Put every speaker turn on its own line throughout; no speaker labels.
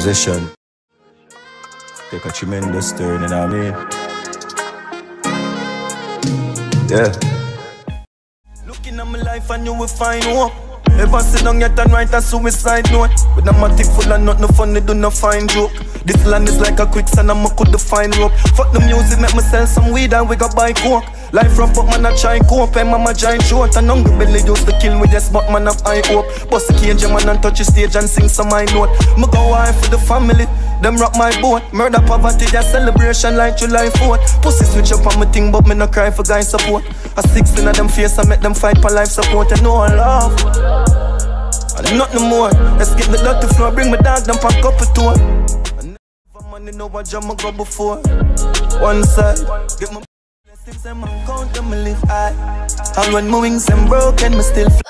Possession. Take a tremendous turn, you know what I mean? Yeah. Looking at my life and you will find hope. Ever sit down yet and write a suicide note With a matic full of nothing funny, do not find joke This land is like a quicksand and I could find rope Fuck the music, make me sell some weed and we got buy coke Life rough but man I try cope and mama giant short And hungry belly used to kill me yes but man have high hope Bust the cage man and touch the stage and sing some high note Me go high for the family them rock my boat, murder poverty, a celebration like July 4th. Pussy switch up on my thing, but me no cry for guy support. A 16 of them face, I make them fight for life support. And no love, and nothing more. Let's get the dirty floor, bring my dog, them pack up a tour. I never money, know what jam I go before. One side, blessings and my count, them live high. And when my wings and broken, me still.
But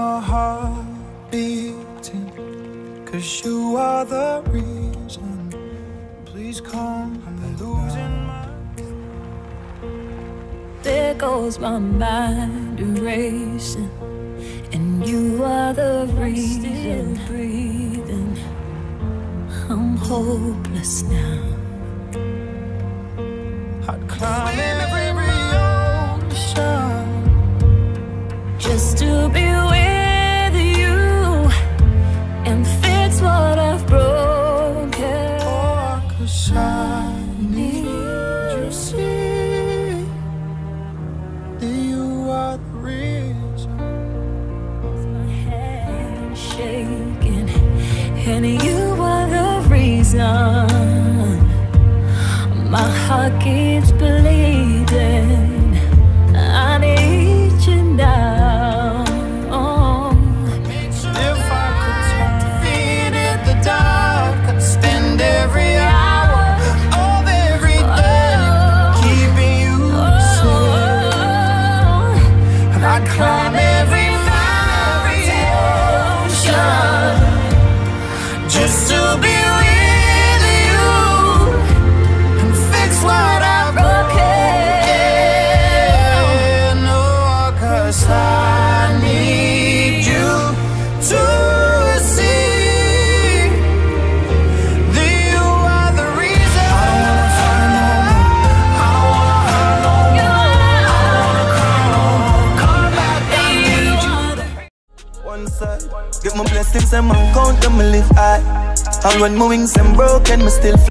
my
heart beating Cause you are the reason Please come, I'm losing my
There goes my mind erasing, and you are the reason. breathing. I'm hopeless now.
I'd climb cause I need you see That you are the reason
My shaking, and you are the reason. My heart keeps bleeding.
And man count them, me live high. And when my wings them broken, me still fly.